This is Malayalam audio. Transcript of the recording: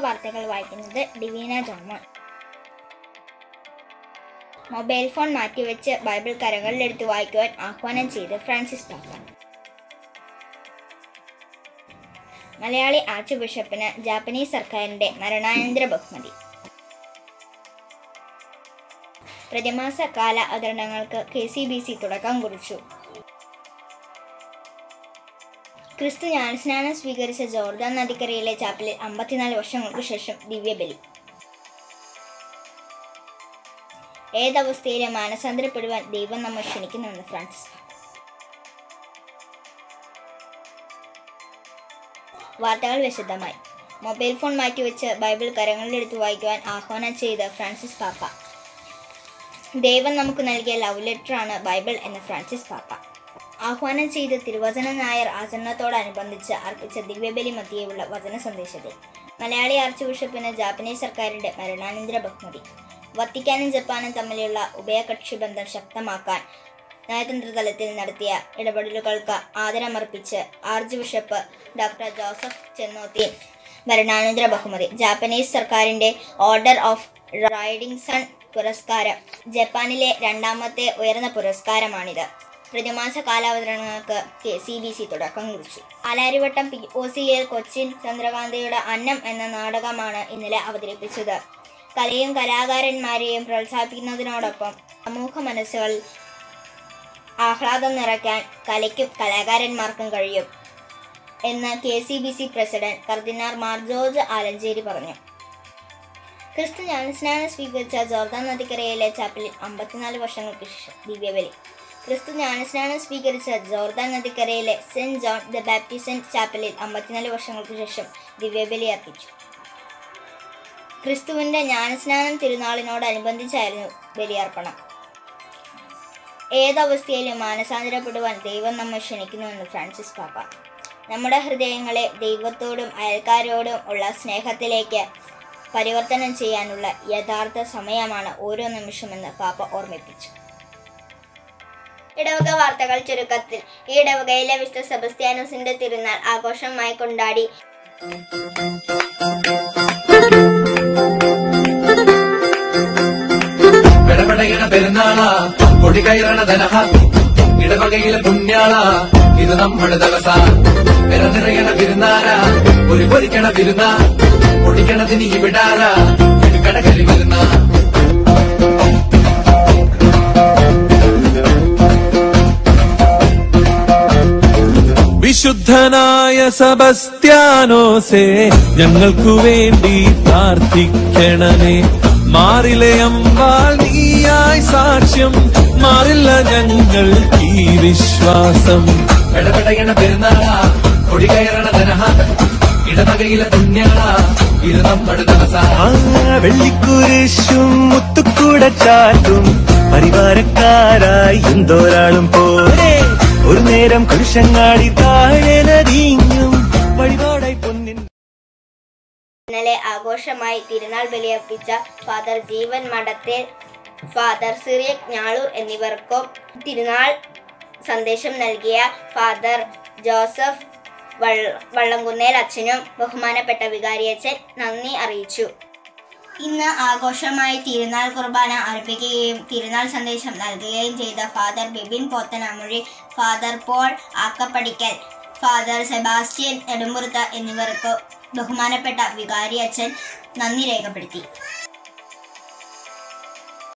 വാർത്തകൾ വായിക്കുന്നത് ഡിവീന ജോമോൻ മൊബൈൽ ഫോൺ മാറ്റിവെച്ച് ബൈബിൾ കരകളിലെടുത്ത് വായിക്കുവാൻ ആഹ്വാനം ചെയ്ത് ഫ്രാൻസിസ് പാപ്പ. മലയാളി ആർച്ച് ബിഷപ്പിന് ജാപ്പനീസ് സർക്കാരിന്റെ മരണാനന്തര ബഹുമതി. പ്രതിമാസ കാല അവതരണങ്ങൾക്ക് കെ സി ബി സി തുടക്കം കുറിച്ചു. ക്രിസ്തു ജ്ഞാനസ്നാനം സ്വീകരിച്ച ജോർദാൻ നദിക്കരയിലെ ചാപ്പലിൽ അമ്പത്തിനാല് വർഷങ്ങൾക്ക് ശേഷം ദിവ്യബലി. ഏതവസ്ഥയിലും മാനസാന്തരപ്പെടുവാൻ ദൈവം നമ്മെ ക്ഷണിക്കുന്നുണ്ട് ഫ്രാൻസിസ്. വാർത്തകൾ വിശദമായി. മൊബൈൽ ഫോൺ മാറ്റിവെച്ച് ബൈബിൾ കരങ്ങളിലെടുത്ത് വായിക്കുവാൻ ആഹ്വാനം ചെയ്ത ഫ്രാൻസിസ് പാപ്പ. ദൈവം നമുക്ക് നൽകിയ ലവ് ലെറ്ററാണ് ബൈബിൾ എന്ന ഫ്രാൻസിസ് പാപ്പ. ആഹ്വാനം ചെയ്ത തിരുവചന നായർ ആചരണത്തോടനുബന്ധിച്ച് അർപ്പിച്ച ദിവ്യബലി മധ്യയുള്ള വചന സന്ദേശത്തിൽ മലയാളി ആർച്ച് ബിഷപ്പിന് ജാപ്പനീസ് സർക്കാരിന്റെ മരണാനന്തര ബഹുമതി. വത്തിക്കാനും ജപ്പാനും തമ്മിലുള്ള ഉഭയകക്ഷി ബന്ധം ശക്തമാക്കാൻ നയതന്ത്ര തലത്തിൽ നടത്തിയ ഇടപെടലുകൾക്ക് ആദരമർപ്പിച്ച് ആർച്ച് ബിഷപ്പ് ഡോക്ടർ ജോസഫ് ചെന്നോത്തി മരണാനന്തര ബഹുമതി. ജാപ്പനീസ് സർക്കാരിന്റെ ഓർഡർ ഓഫ് റൈഡിംഗ് സൺ പുരസ്കാരം ജപ്പാനിലെ രണ്ടാമത്തെ ഉയർന്ന പുരസ്കാരമാണിത്. പ്രതിമാസ കാലാവതരണങ്ങൾക്ക് കെ സി ബി സി തുടക്കം കുറിച്ചു. Palarivattom P O C L Cochin ചന്ദ്രകാന്തയുടെ അന്നം എന്ന നാടകമാണ് ഇന്നലെ അവതരിപ്പിച്ചത്. കലയും കലാകാരന്മാരെയും പ്രോത്സാഹിപ്പിക്കുന്നതിനോടൊപ്പം സമൂഹ മനസ്സുകളിൽ ആഹ്ലാദം നിറയ്ക്കാൻ കലയ്ക്കും കലാകാരന്മാർക്കും കഴിയും എന്ന് K C B C president കർദിനാർ Mar George Alencherry പറഞ്ഞു. ക്രിസ്തു ജ്ഞാനസ്നാനം സ്വീകരിച്ച ജോർദാൻ നദിക്കരയിലെ ചാപ്പലിൽ അമ്പത്തിനാല് വർഷങ്ങൾക്ക് ശേഷം ദിവ്യബലി. ക്രിസ്തു ജ്ഞാനസ്നാനം സ്വീകരിച്ച ജോർദാൻ നദിക്കരയിലെ സെന്റ് ജോൺ ദ ബാപ്റ്റിസ്റ്റ് ചാപ്പലിൽ അമ്പത്തിനാല് വർഷങ്ങൾക്ക് ശേഷം ദിവ്യബലി അർപ്പിച്ചു. ക്രിസ്തുവിന്റെ ജ്ഞാനസ്നാനം തിരുനാളിനോടനുബന്ധിച്ചായിരുന്നു ബലിയർപ്പണം. ഏതവസ്ഥയിലും മാനസാന്തരപ്പെടുവാൻ ദൈവം നമ്മെ ക്ഷണിക്കുന്നുവെന്ന് ഫ്രാൻസിസ് പാപ്പ. നമ്മുടെ ഹൃദയങ്ങളെ ദൈവത്തോടും അയൽക്കാരോടും ഉള്ള സ്നേഹത്തിലേക്ക് പരിവർത്തനം ചെയ്യാനുള്ള യഥാർത്ഥ സമയമാണ് ഓരോ നിമിഷമെന്ന് പാപ്പ ഓർമ്മിപ്പിച്ചു. ഇടവക വാർത്തകൾ ചുരുക്കത്തിൽ. ഈ ഇടവകയിലെ വിശുദ്ധ സെബസ്ത്യാനോസിന്റെ തിരുനാൾ ആഘോഷമായി കൊണ്ടാടി. പെരുന്നാളാ പൊടി കയറണ ഇടവകയിലെ പുണ്യാള ഇത് നമ്മുടെ ദിവസ. പെര നിറയണ വിരുന്നാര ഒരു പൊരിക്കണ വിരുന്ന പൊടിക്കണതിന് ഇവിടാര വിശുദ്ധനായ സബസ്ത്യാനോസേ ഞങ്ങൾക്കു വേണ്ടി പ്രാർത്ഥിക്കണമേ. മാറിലെ അമ്പാൾ നീയായി സാക്ഷ്യം മാറില്ല ഞങ്ങൾ ഈ വിശ്വാസം. ഇടപെടയണ പെരുന്നാള കൊടികയറണ ധനഹ ഇടവകയിലെ പുണ്യാള ഇത് നമ്മുടെ ദിവസം വെള്ളിക്കുരിശും മുത്തുക്കൂട ചാറ്റും പരിവാരക്കാരായി എന്തോരാളും പോരെ. ഒരു നേരം കുരിശങ്ങാടി താഴെ വഴിപാടായി പൊന്നിൻ ഇന്നലെ ആഘോഷമായി തിരുനാൾ ബലിയർപ്പിച്ച ഫാദർ ജീവൻ മഠത്തെ ഫാദർ സിറിയക് ഞാളു എന്നിവർക്കും തിരുനാൾ സന്ദേശം നൽകിയ ഫാദർ ജോസഫ് വള്ള- വള്ളംകുന്നേൽ അച്ഛനും ബഹുമാനപ്പെട്ട വികാരിയച്ഛൻ നന്ദി അറിയിച്ചു. ഇന്ന് ആഘോഷമായി തിരുനാൾ കുർബാന അർപ്പിക്കുകയും തിരുനാൾ സന്ദേശം നൽകുകയും ചെയ്ത father Bibin Pothanamuzhi father Paul Akkappadickal father Sebastian Nedumpurath എന്നിവർക്ക് ബഹുമാനപ്പെട്ട വികാരി അച്ഛൻ നന്ദി രേഖപ്പെടുത്തി.